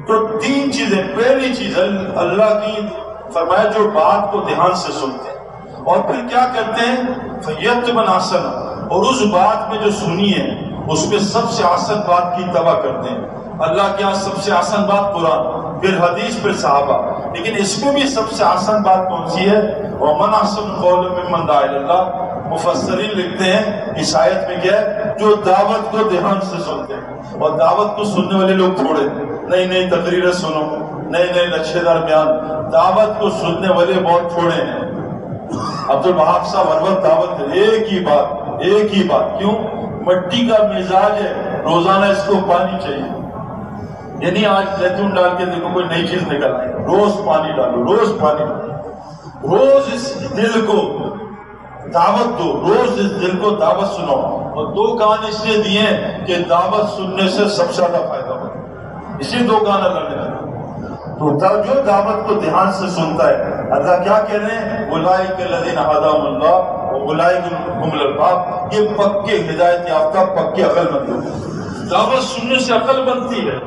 तो तीन चीज़ें, पहली चीज़, अल्लाह की फरमाया जो बात को ध्यान से सुनते हैं। और फिर क्या करते हैं? फैयत बन आसन। और उस बात में जो सुनी है उसमें सबसे आसन बात की तबा करते हैं। अल्लाह के यहाँ सबसे आसान बात कुरान, फिर हदीस, फिर साहबा। लेकिन इसमें भी सबसे आसान बात कौन सी है? और मन आसन कौल में मन मुफसरीन लिखते हैं, इस आयत में क्या है? जो दावत को ध्यान से सुनते हैं। और दावत को सुनने वाले लोग थोड़े नई नई तकरीरें सुनो नए नए लच्छेदार बयान। दावत को सुनने वाले बहुत थोड़े हैं। अब्दुल वहाब साहब हर वक्त दावत एक ही बात, एक ही बात, क्यों? मट्टी का मिजाज है, रोज़ाना इसको पानी चाहिए। यानी आज जैतून डाल के देखो, कोई नई चीज़ निकल आई। रोज पानी डालो, रोज पानी डालो। रोज इस दिल को दावत दो, रोज इस दिल को दावत सुनाओ। और दो कान इसलिए दिए कि दावत सुनने से सबसे ज़्यादा फ़ायदा होता इसी दो कान अल्लाह ने तो तब जो दावत को ध्यान से सुनता है, अल्लाह क्या कह रहे हैं? बुलाई के लदीन ये पक्के हिदायत याफ्ता, पक्के अकलमंद होते दावत सुनने से अकल बनती है।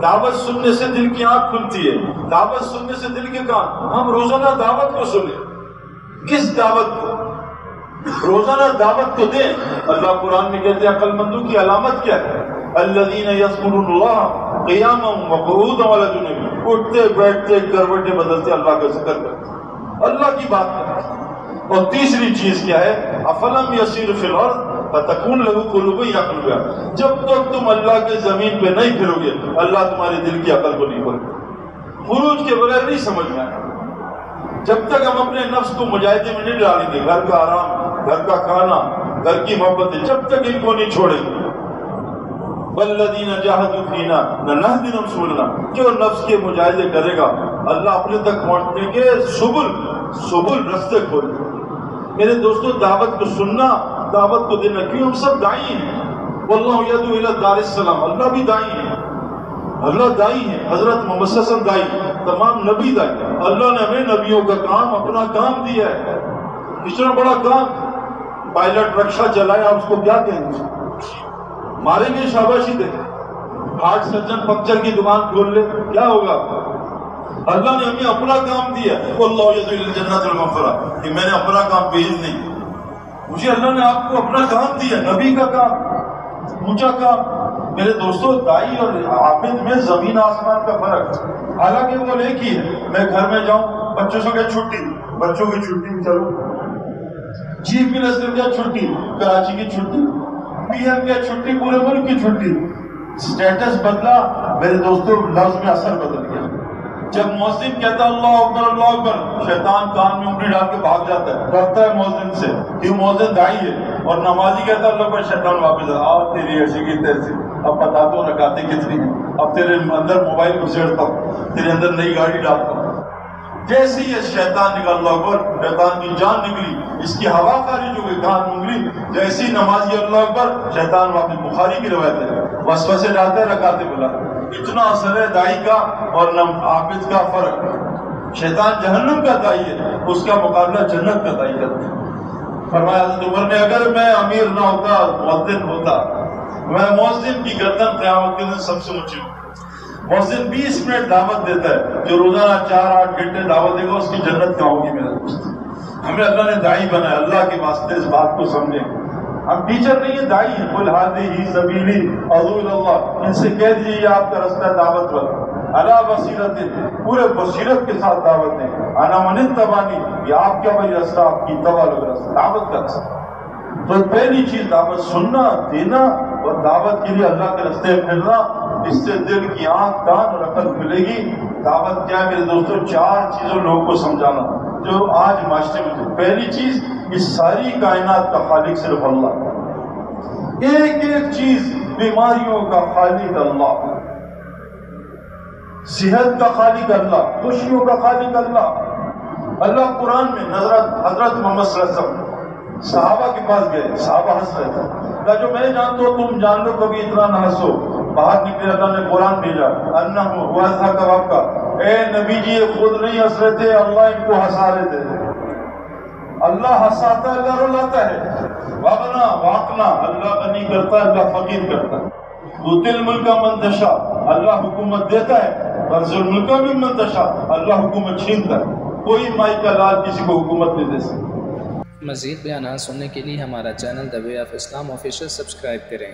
दावत सुनने से दिल की आँख खुलती है। दावत सुनने से दिल के कान। हम रोज़ाना दावत को सुने। किस दावत को? रोज़ाना दावत को दें। अल्लाह कुरान में कहते हैं, अकलमंदों की अलामत क्या है? यसमुल्लाह वाला जो नबी उठते, बैठते, करवटे बदलते, अल्लाह का ज़िक्र करते। अल्लाह की बात करते। और तीसरी चीज़ क्या है? अफलम यसीर फिलौर तकून लघु कुलुब या जब तक तुम अल्लाह के ज़मीन पे नहीं फिरोगे, अल्लाह तुम्हारे दिल की अकल को नहीं खोलेगा। फुरूज के बगैर नहीं समझ में आएगा। जब तक हम अपने नफ्स को मुजाहिदे में नहीं डालेंगे, घर का आराम, घर का खाना, घर की मोहब्बत, जब तक इनको नहीं छोड़ेंगे जो नफ्स के मुजाहिदे करेगा, अल्लाह अपने तक पहुँचने के सुबुल सुबुल रस्ते खोल। मेरे दोस्तों, दावत को सुनना, दावत को देना क्यों? हम सब दाई हैं। दारसलाम अल्लाह भी दाई है। अल्लाह दाई है, हज़रत मोहम्मद दाई तमाम नबी दाई अल्लाह ने हमें नबियों का काम, अपना काम दिया है। इतना बड़ा काम, पायलट रक्षा चलाया, उसको क्या कहेंगे? मारेंगे शाबाशी दे। हार्ट सर्जन पंक्चर की दुकान खोल ले। क्या होगा? अल्लाह ने हमें अपना काम दिया। कि मैंने अपना काम भेज नहीं मुझे अल्लाह ने आपको अपना काम दिया, नबी का काम, ऊँचा काम। मेरे दोस्तों, दाई और आबिद में ज़मीन आसमान का फ़र्क। हालाँकि वो एक ही है। मैं घर में जाऊँ, बच्चों से क्या छुट्टी? बच्चों की छुट्टी चलो। चीफ मिनिस्टर क्या छुट्टी? कराची की छुट्टी? पीएम की छुट्टी पूरे मुल्क की छुट्टी। स्टेटस बदला, मेरे दोस्तों, लफ्ज में असर बदल गया। जब मोहसिन कहता, अल्लाह अकबर अल्लाह अकबर, शैतान कान में उंगली डाल के भाग जाता है। डरता है मोहसिन से कि मोहसिन, दाई है? और नमाजी कहता, अल्लाह पर शैतान वापस आओ तेरी ऐसी की तैसी। अब बता दो नकाते कितनी है। अब तेरे अंदर मोबाइल घुसेड़ता हूँ, तेरे अंदर नई गाड़ी डालता हूँ। जैसे ये शैतान निकल अकबर, शैतान की जान निकली, इसकी हवा खारिज हो गई कान उंगली जैसी नमाजी अल्लाह अकबर, शैतान वापिस बुखारी की रवायत है। वसवसे डालते रकाते बुला इतना असर है दाई का और आबिद का फ़र्क। शैतान जहन्नम का दाई है, उसका मुकाबला जन्नत का दाई करता है। फरमाया उमर अगर मैं अमीर ना होता मुद्दिन होता, मैं मोहसिन की गर्दन क्यामत के दिन सबसे ऊँची मोहसिन बीस मिनट दावत देता है। जो रोज़ाना चार, आठ घंटे दावत देगा, उसकी जन्नत क्या होगी मेरे दोस्त। हमें अल्लाह ने दाई बनाया, अल्लाह के वास्ते इस बात को समझे। हम टीचर नहीं है, दाई है। कुल हादी ही सबीली अल्लाह। इनसे कह दीजिए आपका रास्ता दावत वाला। अला बसीरत पूरे बसीरत के साथ दावत दें। अना मन तबानी ये आपका भाई रास्ता, आपकी तबा लोग रास्ता। दावत का रास्ता। तो पहली चीज़, दावत सुनना, देना और दावत के लिए अल्लाह के रास्ते फिरना। इससे दिल की आँख, कान और अकल खुलेगी। दावत क्या मेरे दोस्तों? चार चीज़ों लोगों को समझाना। जो आज मास्टर में पहली चीज़ इस सारी कायनात का खालिक सिर्फ़ अल्लाह। एक एक चीज़ बीमारियों का खालिक अल्लाह। सेहत का खालिक अल्लाह। खुशियों का खालिक अल्लाह। अल्लाह कुरान में नजरत हज़रत मोहम्मद साहबा के पास गए। साहबा हंस रहे थे। जो मैं जानता हूँ, तुम जान लो, कभी इतना ना हंसो। बाहर निकले, अल्लाह ने कुरान भेजा। अन्ना हुआ था कबाब का ए नबी जी ये खुद नहीं हंस रहे थे, अल्लाह इनको हंसा रहे थे। अल्लाह हंसाता अल्लाह रुलाता है। वगना वाकना अल्लाह बनी करता है अल्लाह फकीर करता है। दिल मुल्क का मंदशा अल्लाह हुकूमत देता है। तंजुल मुल्का भी मंतशा, अल्लाह हुकूमत छीनता है। कोई माई का लाल किसी को हुकूमत नहीं दे सकता। मज़ीद बयान सुनने के लिए हमारा channel the way of Islam official subscribe करें।